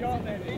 Got there.